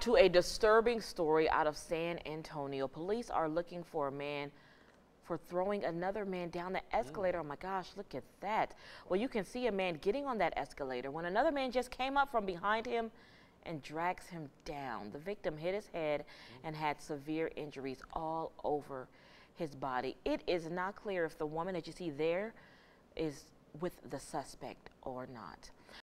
To a disturbing story out of San Antonio. Police are looking for a man for throwing another man down the escalator. Oh my gosh, look at that. Well, you can see a man getting on that escalator when another man just came up from behind him and drags him down. The victim hit his head and had severe injuries all over his body. It is not clear if the woman that you see there is with the suspect or not.